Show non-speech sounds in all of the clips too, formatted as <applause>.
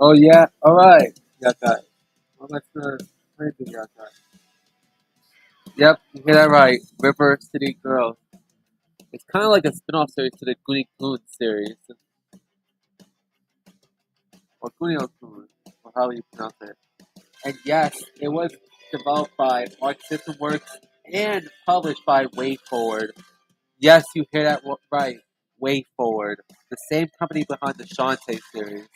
Oh yeah, alright. That. Well, that's the got that. Yep, you hear that right. River City Girls. It's kind of like a spin-off series to the Goonie Coon series. Or Kunio Coon, or how you pronounce it. And yes, it was developed by Arc System Works and published by WayForward. Yes, you hear that right. WayForward. The same company behind the Shantae series.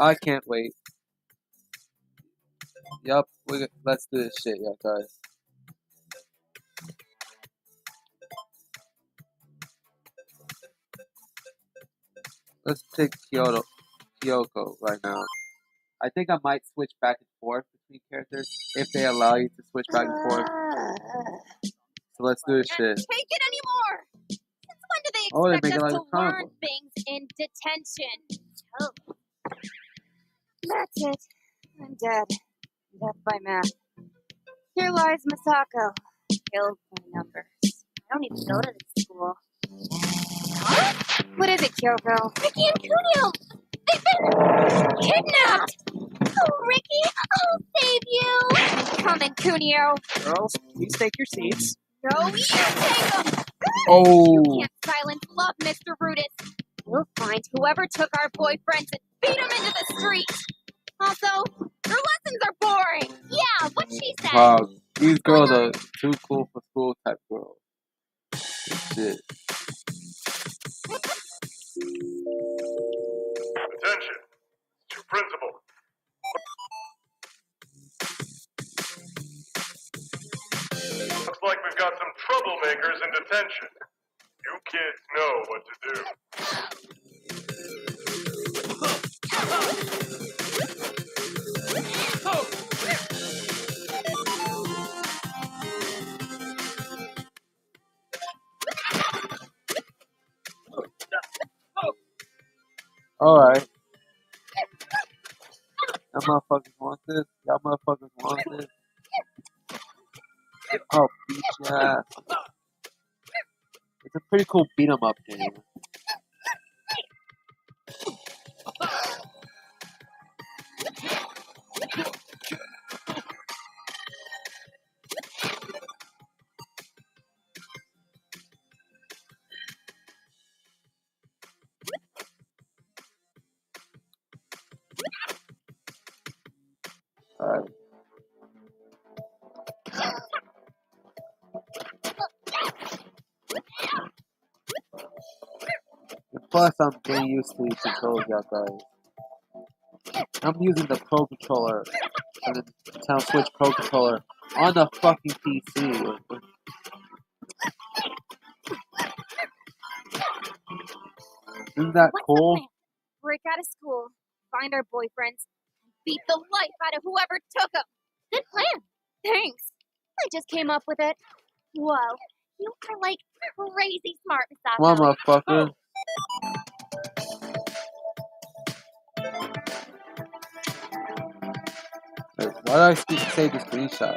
I can't wait. Yup, let's do this shit, yeah, guys. Let's take Kyoto, Kyoko right now. I think I might switch back and forth between characters if they allow you to switch back and forth. Ah. So let's do this Can't shit. take it anymore. Since when do they Oh, expect it us like to learn things in detention? Oh. That's it. I'm dead. Death by math. Here lies Misako. Killed by numbers. I don't even go to this school. What is it, Kyoko? Riki and Kunio! They've been kidnapped! Oh, Riki, I'll save you! Coming, Kunio! Girls, please take your seats. No, you take them! Oh, can't silence love, Mr. Brutus. We'll find whoever took our boyfriends and beat them into the street. Also, your lessons are boring. Yeah, what she said. wow. These girls are too cool for school type girls. Shit. Attention to principal. Looks like we've got some troublemakers in detention. You kids know what to do. Alright. Y'all motherfuckers want this? Y'all motherfuckers want this? Oh, beat your ass. It's a pretty cool beat 'em up game. I'm to these controls, y'all guys. I'm using the Pro Controller, and the Town Switch Pro Controller on the fucking PC. Isn't that What's cool? Break out of school, find our boyfriends, and beat the life out of whoever took them. Good plan. Thanks. I just came up with it. Whoa, you are like crazy smart, Misako. Come on, motherfucker. Oh, why did I say the screenshot?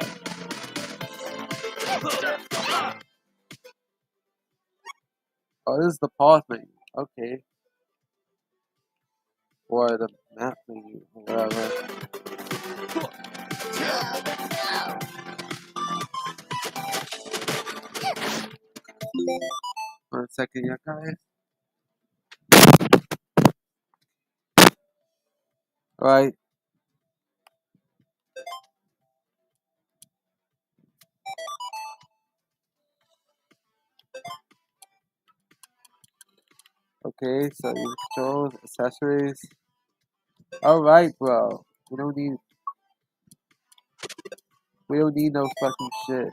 Oh, this is the pause menu. Okay. Or the map menu, or whatever. One second, yeah, guys. Alright. Okay, so use controls, accessories. Alright, bro. We don't need We don't need no fucking shit.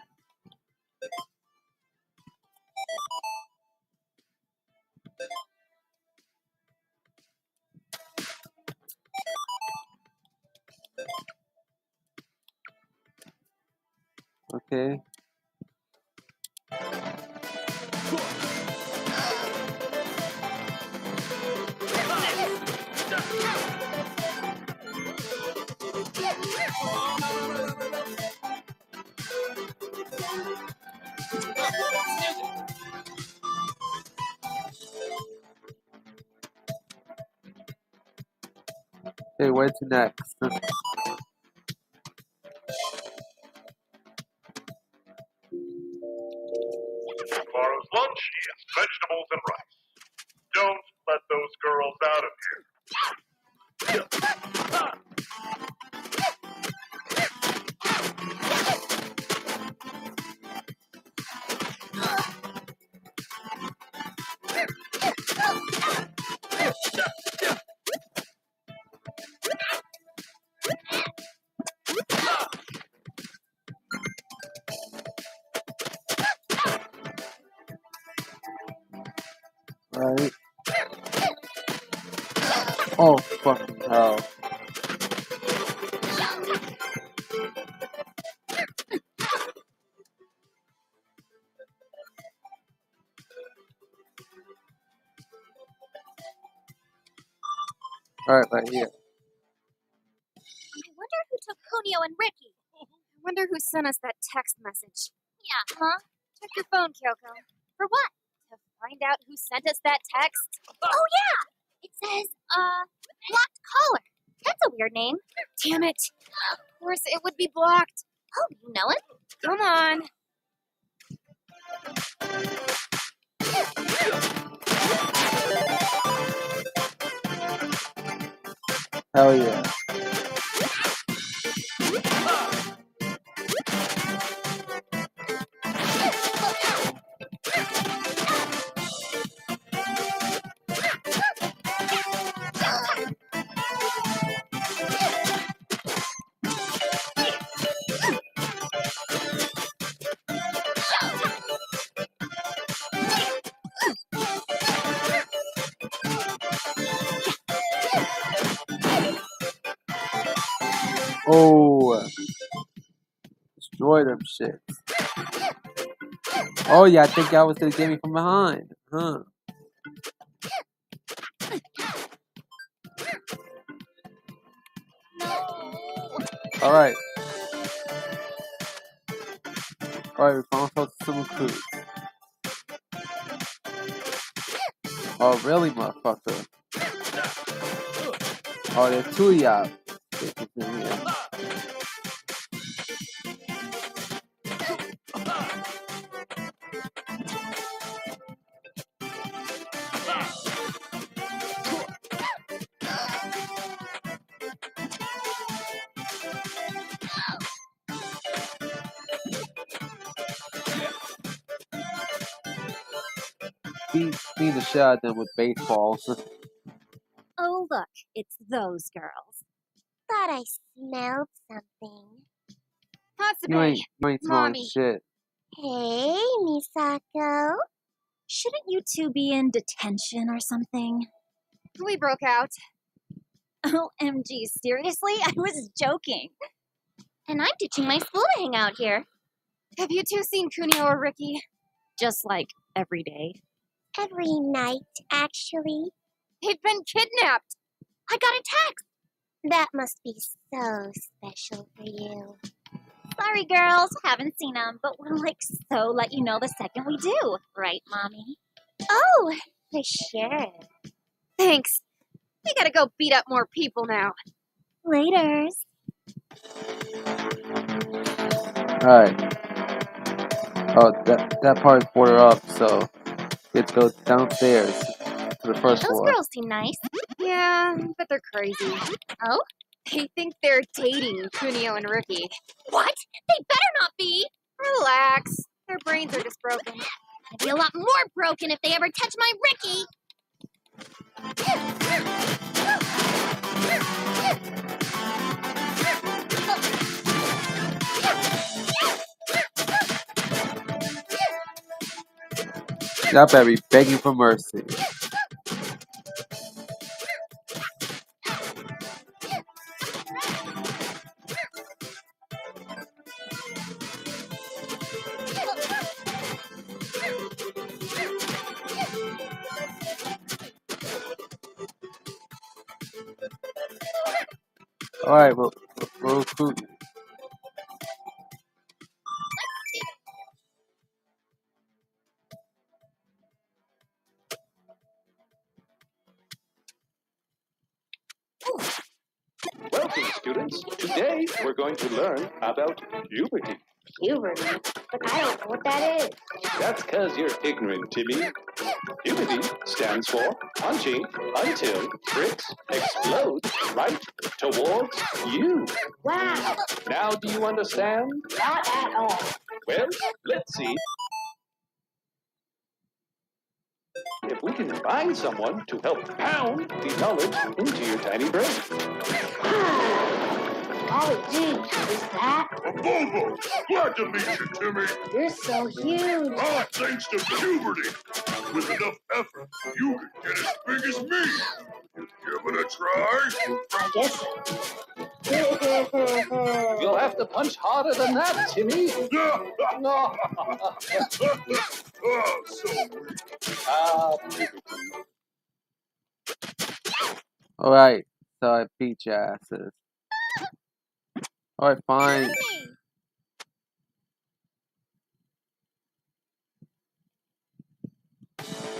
Okay. Where to next? Alright, right here. I wonder who took Kunio and Riki. I wonder who sent us that text message. Yeah, huh? Check your phone, Kyoko. For what? To find out who sent us that text. Oh, yeah! It says, uh, blocked caller. That's a weird name. Damn it. Of course it would be blocked. Oh, you know it? Come on. Hell yeah. Oh. Destroy them shits. Oh yeah, I think I was gonna get me from behind. Huh. Alright. Alright, we found ourselves some recruits. Oh really, motherfucker? Oh, there's two of y'all. Beat, beat the shit out of them with baseballs. Oh, look, it's those girls. Thought I smelled something. You ain't, you ain't smelling Mommy. shit. Hey, Misako. Shouldn't you two be in detention or something? We broke out. Oh, OMG, seriously? I was joking. And I'm ditching my school to hang out here. Have you two seen Kunio or Riki? Just like every day. Every night, actually. They've been kidnapped. I got a text. That must be so special for you. Sorry, girls. Haven't seen them, but we'll like so let you know the second we do. Right, Mami? Oh, for sure. Thanks. We gotta go beat up more people now. Laters. Alright. Oh, that, that part is border up, so let's go downstairs to the first Those floor. girls seem nice. Yeah, but they're crazy. Oh? They think they're dating Kunio and Riki. What? They better not be. Relax. Their brains are just broken. They'd be a lot more broken if they ever touch my Riki. Y'all better be begging for mercy. Alright, we'll, we'll recruit learn about puberty. Puberty? But I don't know what that is. That's because you're ignorant, Timmy. Puberty stands for punching until bricks explode right towards you. Wow, Now, do you understand? not at all. Well, let's see. If we can find someone to help pound the knowledge into your tiny brain. <sighs> Oh, gee? Abobo! Glad to meet you, Timmy! You're so huge. Ah, thanks to puberty! With enough effort, you can get as big as me! You Give it a try! I guess so. <laughs> <laughs> You'll have to punch harder than that, Timmy. No. no. oh, so weak. Ah. Alright, so I beat your asses. Alright, fine.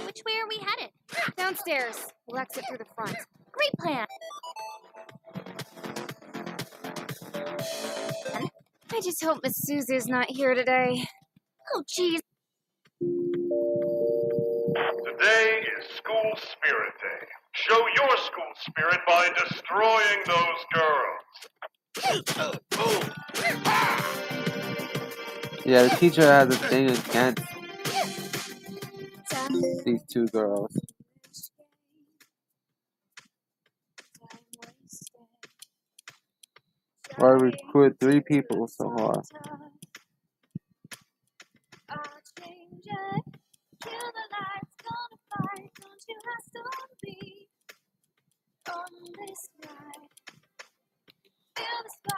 Which way are we headed? Downstairs. We'll exit through the front. Great plan. I just hope Misuzu's not here today. Oh, jeez. Today is School Spirit Day. Show your school spirit by destroying those girls. Yeah, the teacher has a thing against these two girls. I recruited three people so far.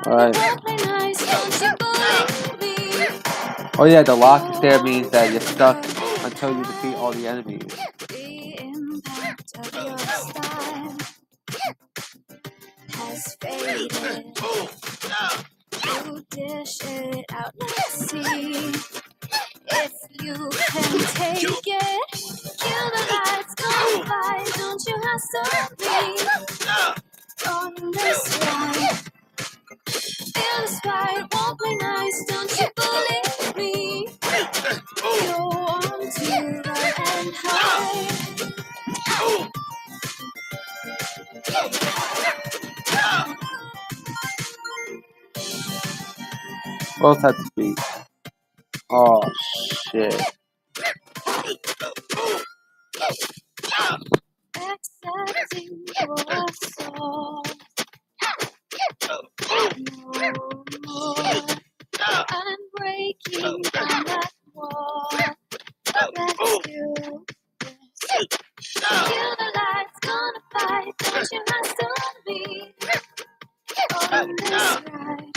Alright. Oh yeah, the lock there means that you're stuck until you defeat all the enemies. On this ride. Feel the spite, won't play nice, don't you bully me. Go on to the end high. Both had to beat. Oh shit. Accepting your soul. No more. I'm breaking down that wall. Let's do. Kill the lights, gonna fight. Don't you hustle me on this ride.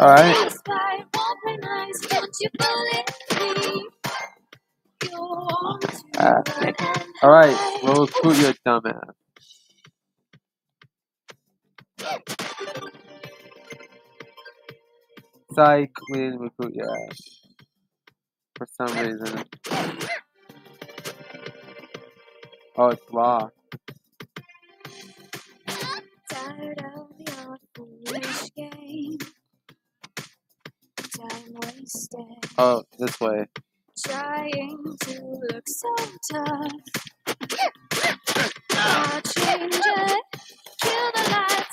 Alright. This fight won't play nice. Don't you bully Psych, we didn't recruit your ass. For some reason. Oh, it's locked. Tired of your foolish game. Time wasted. Oh, this way. Trying to look so tough. I'll change it. Kill the lights,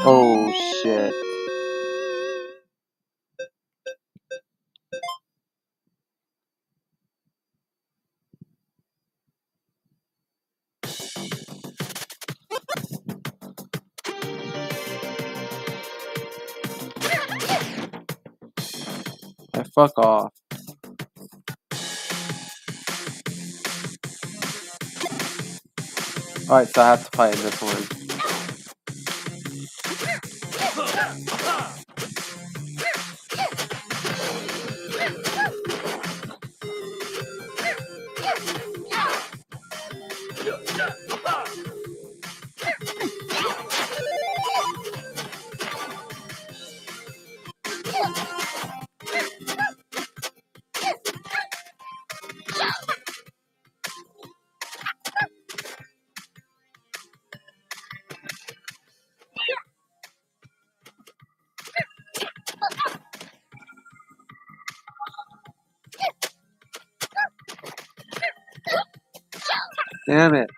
Oh shit. I fuck off. Alright, so I have to fight this one. Damn it.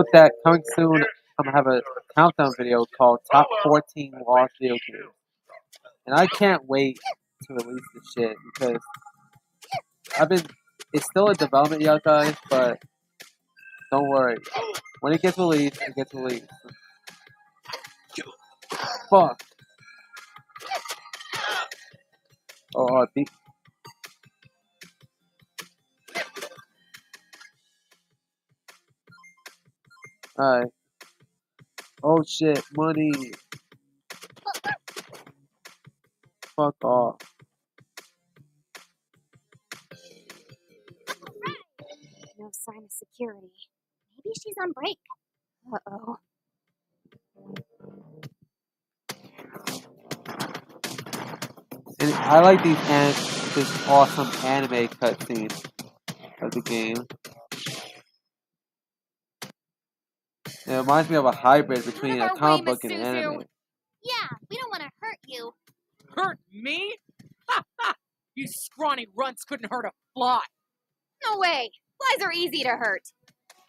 Note that coming soon, I'm gonna have a countdown video called Top 14 Lost Video Games. And I can't wait to release this shit because I've been, it's still in development, y'all guys, but don't worry. When it gets released, it gets released. Fuck. Oh, uh, the, Alright. Oh shit, money. Fuck off. No sign of security. Maybe she's on break. Uh oh. And I like these an- this awesome anime cutscene of the game. It reminds me of a hybrid between a our way, comic book Miss and Suzu. anime. Yeah, we don't want to hurt you. Hurt me? Ha ha! You scrawny runts couldn't hurt a fly. No way. Flies are easy to hurt.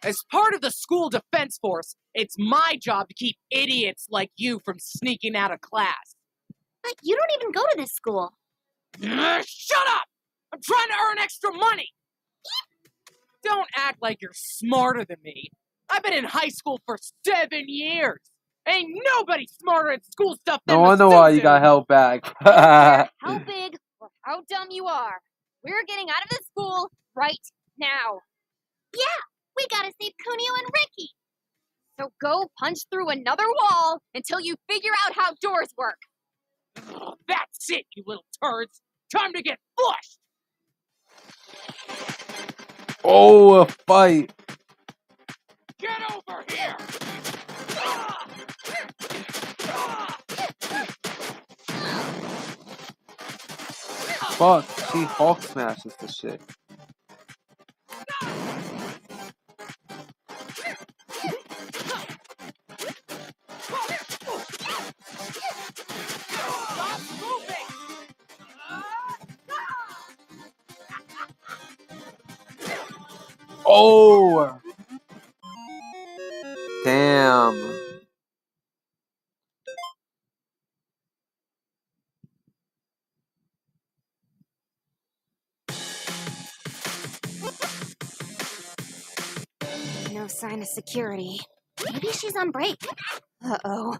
As part of the school defense force, it's my job to keep idiots like you from sneaking out of class. But you don't even go to this school. Shut up! I'm trying to earn extra money! Don't act like you're smarter than me. I've been in high school for seven years. Ain't nobody smarter at school stuff than No wonder why you got held back. <laughs> how big or how dumb you are. We're getting out of this school right now. Yeah, we gotta save Kunio and Riki. So go punch through another wall until you figure out how doors work. Ugh, <sighs> That's it, you little turds. Time to get flushed. oh, a fight. Fuck, she Hulk smashes the shit. No sign of security. Maybe she's on break. Uh oh.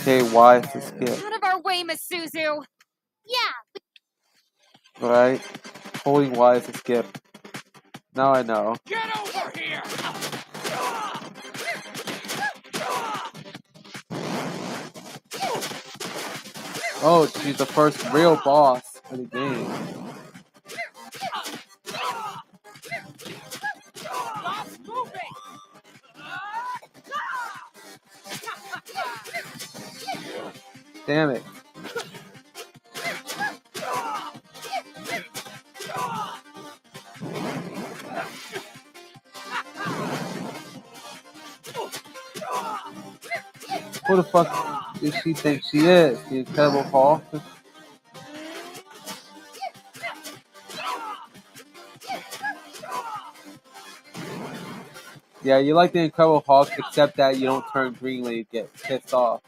Okay, why is this skip? Out of our way, Misuzu. Yeah, Right? Holy why is this skip? Now I know. Get over here! Oh, she's the first real boss. for the game. Damn it. Who the fuck does she think she is? The Incredible Hulk? Yeah, you like the Incredible Hulk, except that you don't turn green when you get pissed off.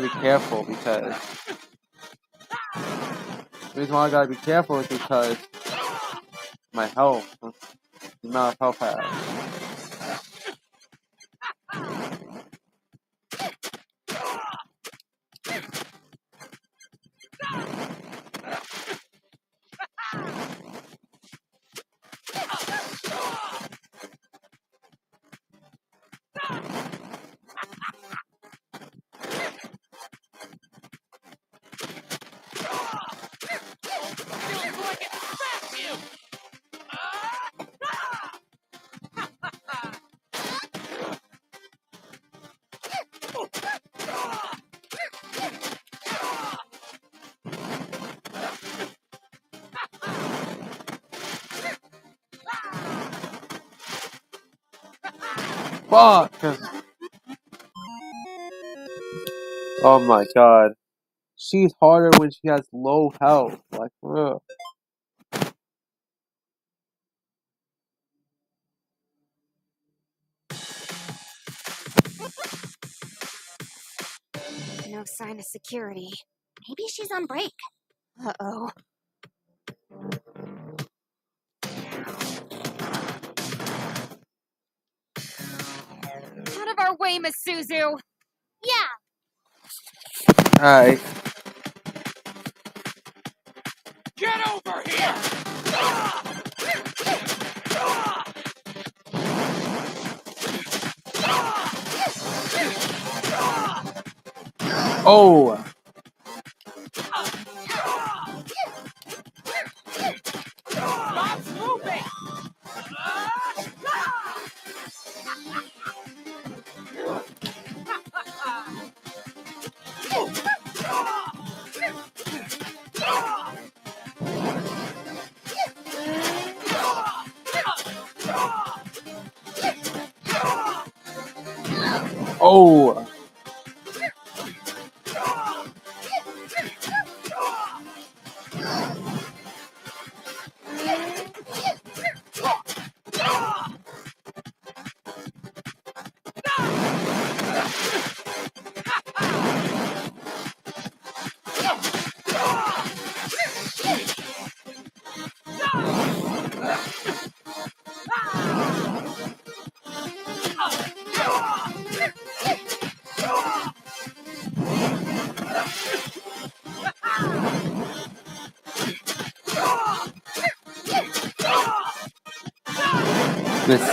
Gotta be careful because the reason why I gotta be careful is because my health, the amount of health I have. Fuck! Oh my god. She's harder when she has low health. Like, ugh. No sign of security. Maybe she's on break. Uh our way, Miss Suzu! Yeah, Alright. Get over here! Oh!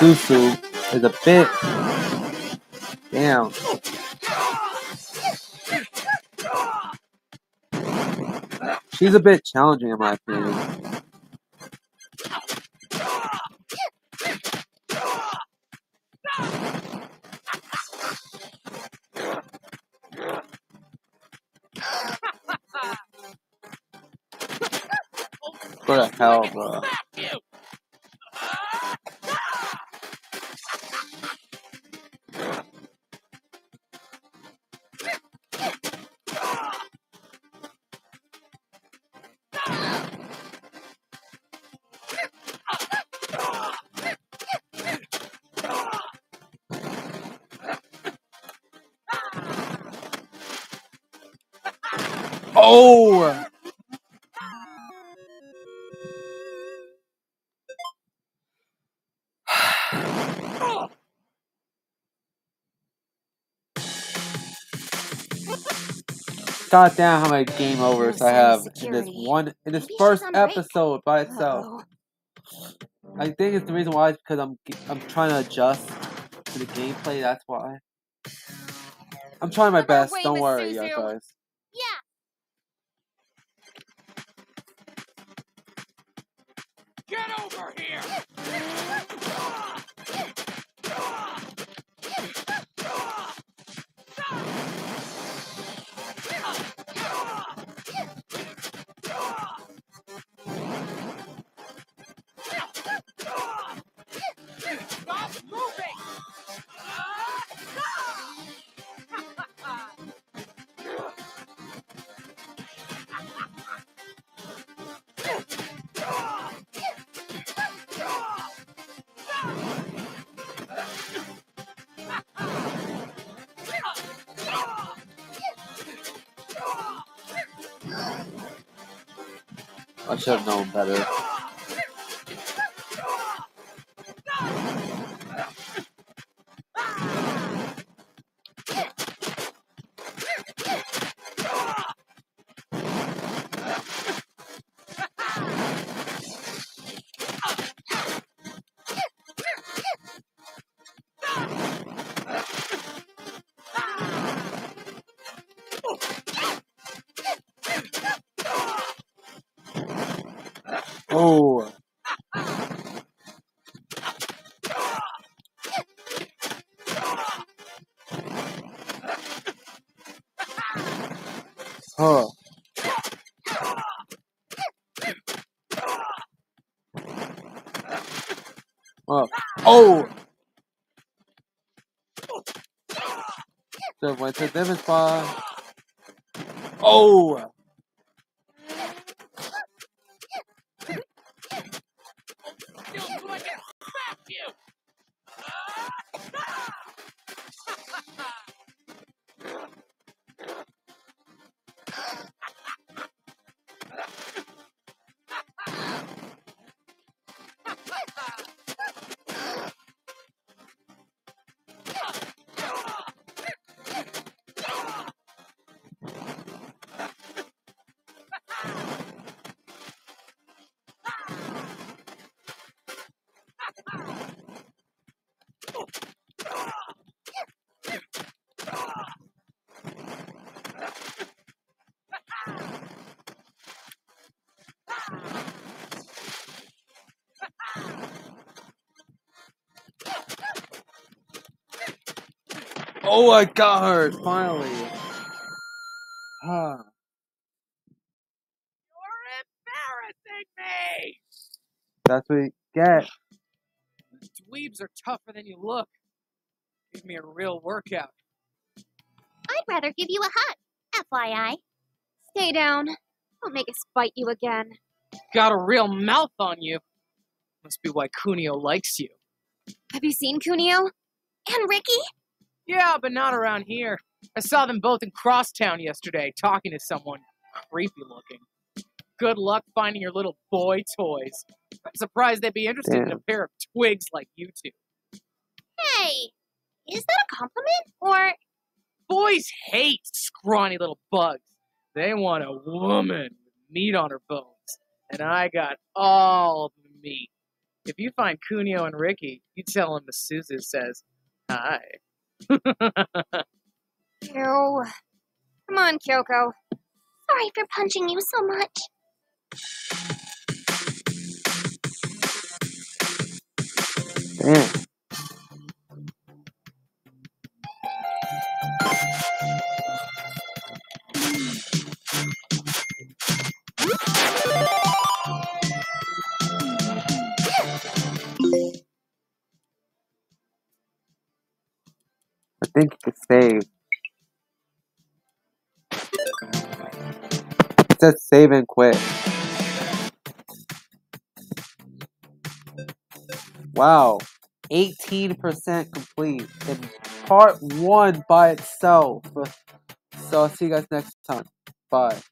Susu is a bit. Damn. She's a bit challenging in my opinion. What the hell, bro? Goddamn how many game <sighs> overs I have in this one in this Maybe first on break. episode by itself. Uh-oh. I think it's the reason why is because I'm I'm trying to adjust to the gameplay. That's why. I'm trying my best. Don't worry, you guys. Yeah. Get over here! <laughs> I should have known better. Different spot. Oh. Oh, I got hurt finally. Huh. You're embarrassing me! That's what you get. Dweebs are tougher than you look. Give me a real workout. I'd rather give you a hug. FYI. Stay down. Don't make us bite you again. Got a real mouth on you. Must be why Kunio likes you. Have you seen Kunio? And Riki? Yeah, but not around here. I saw them both in Crosstown yesterday, talking to someone creepy looking. Good luck finding your little boy toys. I'm surprised they'd be interested in a pair of twigs like you two. Hey, is that a compliment? Or Boys hate scrawny little bugs. They want a woman with meat on her bones. And I got all the meat. If you find Kunio and Riki, you tell them the Misuzu says hi. <laughs> Ew. Come on, Kyoko. Sorry for punching you so much. Damn. Think you could save. It says save and quit. Wow. 18% complete in part one by itself. So I'll see you guys next time. Bye.